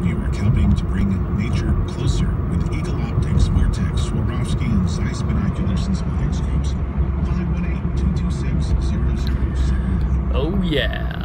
New York, helping to bring nature closer with Eagle Optics, Vortex, Swarovski, and Zeiss binoculars and spotting scopes. 518-226-0071. Oh yeah.